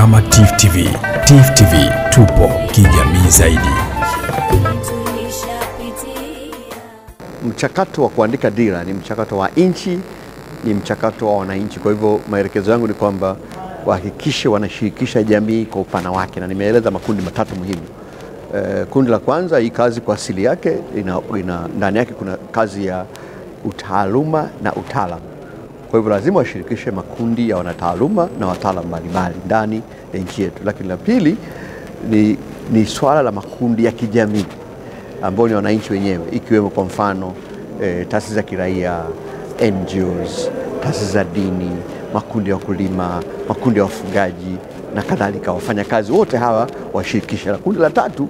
kama Tifu TV. Tifu TV tupo kijamii zaidi. Mchakato wa kuandika dira ni mchakato wa nchi, ni mchakato wa wananchi. Kwa hivyo maelekezo yangu ni kwamba wahakikishe wanashirikisha jamii kwa upana wake, na nimeeleza makundi matatu muhimu. Eh, kundi la kwanza, hii kazi kwa asili yake ina, ina, ndani yake kuna kazi ya utaaluma na utaalamu. Kwa hivyo lazima washirikishe makundi ya wanataaluma na wataalam mbalimbali ndani ya nchi yetu. Lakini la pili ni, ni swala la makundi ya kijamii ambao ni wananchi wenyewe, ikiwemo kwa mfano eh, taasisi za kiraia, NGOs, taasisi za dini, makundi ya wakulima, makundi ya wafugaji na kadhalika. Wafanyakazi wote hawa washirikishe. Na kundi la tatu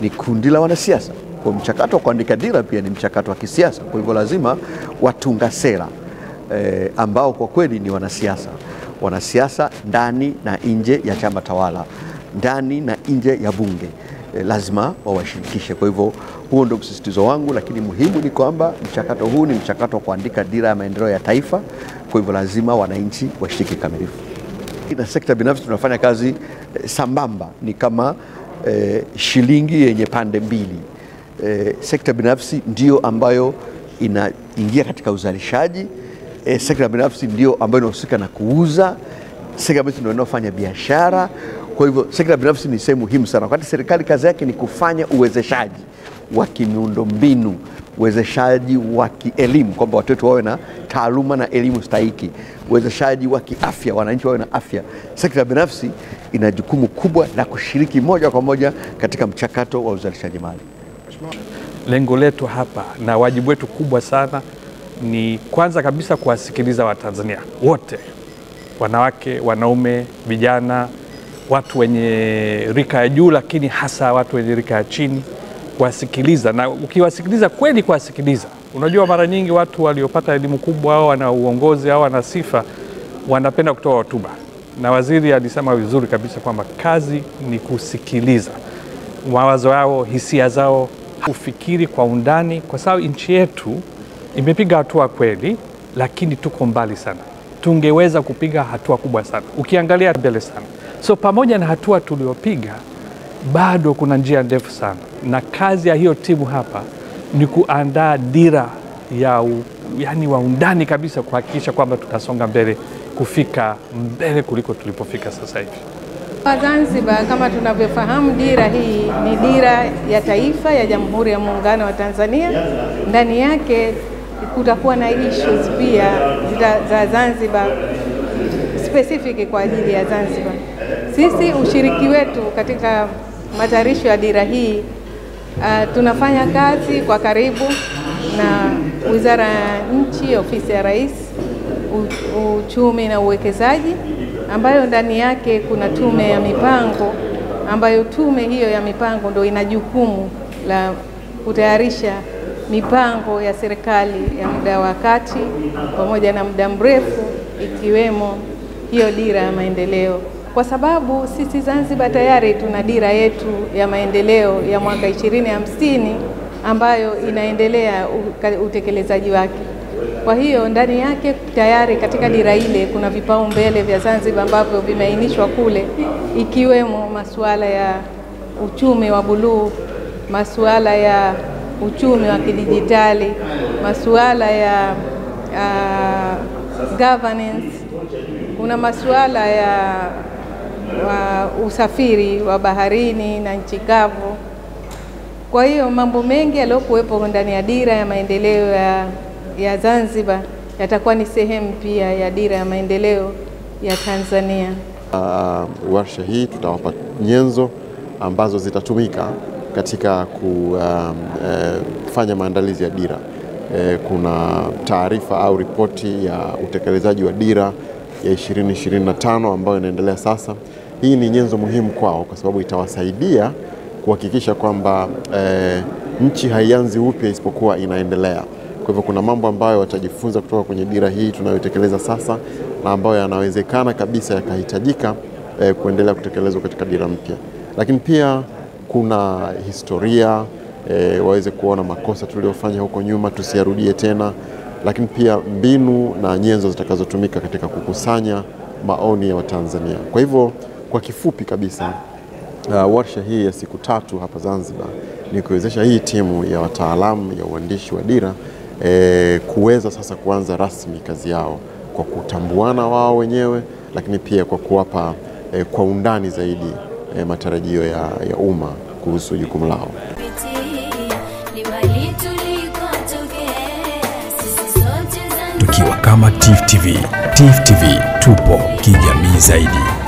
ni kundi la wanasiasa. Kwa mchakato wa kuandika dira pia ni mchakato wa kisiasa, kwa hivyo lazima watunga sera eh, ambao kwa kweli ni wanasiasa, wanasiasa ndani na nje ya chama tawala, ndani na nje ya bunge eh, lazima wawashirikishe. Kwa hivyo huo ndio msisitizo wangu, lakini muhimu ni kwamba mchakato huu ni mchakato wa kuandika dira ya maendeleo ya taifa. Kwa hivyo lazima wananchi washiriki kikamilifu. Na sekta binafsi tunafanya kazi eh, sambamba, ni kama eh, shilingi yenye pande mbili. Eh, sekta binafsi ndio ambayo inaingia katika uzalishaji eh, sekta binafsi ndio ambayo inahusika na kuuza, sekta binafsi ndio inayofanya biashara. Kwa hivyo sekta binafsi ni sehemu muhimu sana, wakati serikali kazi yake ni kufanya uwezeshaji wa kimiundombinu, uwezeshaji wa kielimu, kwamba watoto wawe na taaluma na elimu stahiki, uwezeshaji wa kiafya, wananchi wawe na afya. Sekta binafsi ina jukumu kubwa la kushiriki moja kwa moja katika mchakato wa uzalishaji mali. Lengo letu hapa na wajibu wetu kubwa sana ni kwanza kabisa kuwasikiliza Watanzania wote, wanawake, wanaume, vijana, watu wenye rika ya juu, lakini hasa watu wenye rika ya chini, kuwasikiliza. Na ukiwasikiliza kweli, kuwasikiliza, unajua mara nyingi watu waliopata elimu kubwa au wana uongozi au wana sifa wanapenda kutoa hotuba, na waziri alisema vizuri kabisa kwamba kazi ni kusikiliza. Mawazo yao, hisia zao, ufikiri kwa undani, kwa sababu nchi yetu imepiga hatua kweli, lakini tuko mbali sana. Tungeweza kupiga hatua kubwa sana ukiangalia mbele sana. So pamoja na hatua tuliopiga, bado kuna njia ndefu sana, na kazi ya hiyo timu hapa ni kuandaa dira ya u, yani wa undani kabisa, kuhakikisha kwamba tutasonga mbele kufika mbele kuliko tulipofika sasa hivi. Zanzibar kama tunavyofahamu, dira hii ni dira ya taifa ya Jamhuri ya Muungano wa Tanzania. Ndani yake kutakuwa na issues pia za, za Zanzibar specific kwa ajili ya Zanzibar. Sisi ushiriki wetu katika matayarisho ya dira hii uh, tunafanya kazi kwa karibu na Wizara ya Nchi, Ofisi ya Rais, Uchumi na Uwekezaji ambayo ndani yake kuna tume ya mipango ambayo tume hiyo ya mipango ndio ina jukumu la kutayarisha mipango ya serikali ya muda wa kati pamoja na muda mrefu ikiwemo hiyo dira ya maendeleo, kwa sababu sisi Zanzibar tayari tuna dira yetu ya maendeleo ya mwaka ishirini hamsini ambayo inaendelea utekelezaji wake. Kwa hiyo ndani yake tayari katika dira ile kuna vipaumbele vya Zanzibar ambavyo vimeainishwa kule, ikiwemo masuala ya uchumi wa buluu, masuala ya uchumi wa kidijitali, masuala ya uh, governance, kuna masuala ya wa usafiri wa baharini na nchi kavu. Kwa hiyo mambo mengi yaliyokuwepo ndani ya dira ya maendeleo ya ya Zanzibar yatakuwa ni sehemu pia ya dira ya maendeleo ya Tanzania. Uh, warsha hii tutawapa nyenzo ambazo zitatumika katika kufanya um, uh, maandalizi ya dira. Uh, kuna taarifa au ripoti ya utekelezaji wa dira ya 2025 ambayo inaendelea sasa. Hii ni nyenzo muhimu kwao kwa sababu itawasaidia kuhakikisha kwamba uh, nchi haianzi upya isipokuwa inaendelea. Kwa hivyo kuna mambo ambayo watajifunza kutoka kwenye dira hii tunayotekeleza sasa na ambayo yanawezekana kabisa yakahitajika eh, kuendelea kutekelezwa katika dira mpya, lakini pia kuna historia e, waweze kuona makosa tuliyofanya huko nyuma tusiyarudie tena, lakini pia mbinu na nyenzo zitakazotumika katika kukusanya maoni ya Watanzania. Kwa hivyo kwa kifupi kabisa uh, warsha hii ya siku tatu hapa Zanzibar ni kuwezesha hii timu ya wataalamu ya uandishi wa dira e, kuweza sasa kuanza rasmi kazi yao kwa kutambuana wao wenyewe, lakini pia kwa kuwapa e, kwa undani zaidi eh, matarajio ya, ya umma kuhusu jukumu lao. Tukiwa kama TIFF TV. TIFF TV tupo kijamii zaidi.